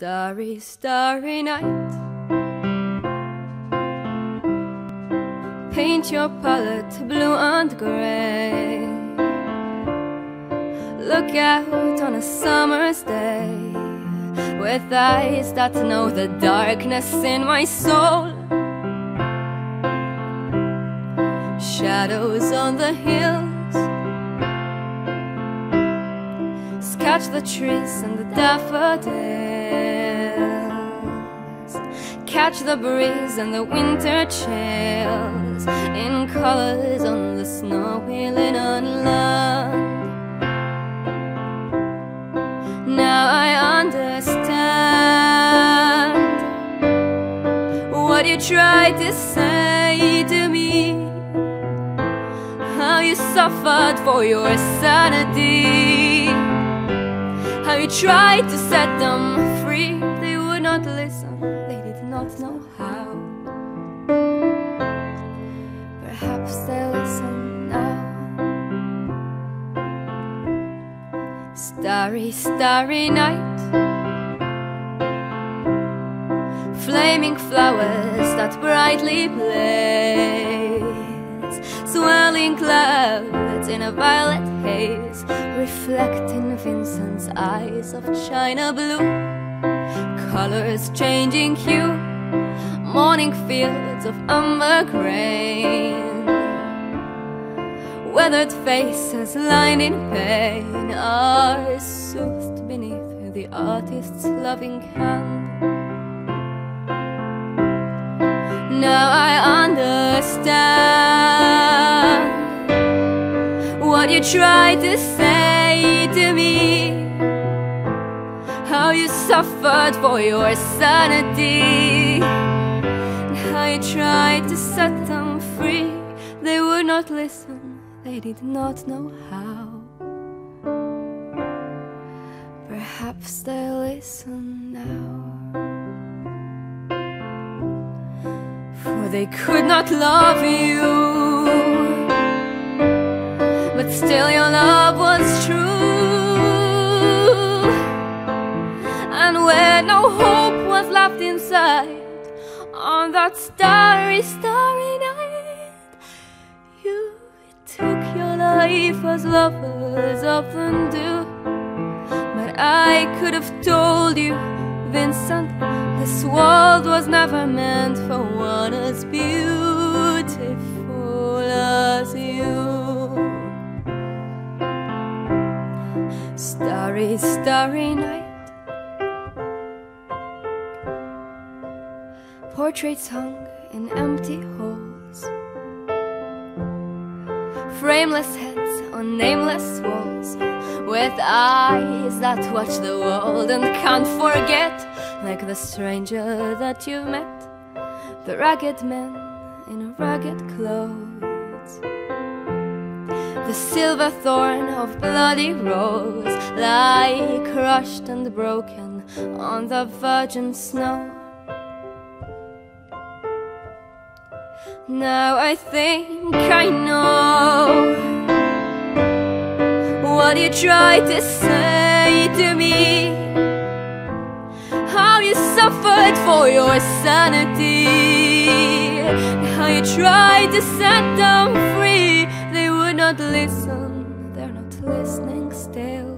Starry, starry night. Paint your palette blue and gray. Look out on a summer's day with eyes that know the darkness in my soul. Shadows on the hills. Sketch the trees and the daffodils catch the breeze and the winter chills in colors on the snowy linen land. Now I understand what you tried to say to me. How you suffered for your sanity. How you tried to set them They would not listen they did not know how. Perhaps they'll listen now. Starry, starry night. Flaming flowers that brightly blaze. Swirling clouds in a violet haze. Reflecting Vincent's eyes of china blue colors changing hue. Morning fields of umber grain. Weathered faces lined in pain Are soothed beneath the artist's loving hand. Now I understand What you tried to say to me you suffered for your sanity. I tried to set them free. They would not listen, they did not know how. Perhaps they'll listen now. For they could not love you. But still your love was true No hope was left inside. On that starry, starry night You took your life as lovers often do But I could have told you, Vincent This world was never meant for one as beautiful as you. Starry, starry night Portraits hung in empty halls. Frameless heads on nameless walls With eyes that watch the world and can't forget Like the stranger that you've met. The ragged man in ragged clothes. The silver thorn of bloody rose Lie crushed and broken on the virgin snow Now I think I know What you tried to say to me. How you suffered for your sanity. How you tried to set them free. They would not listen, they're not listening still.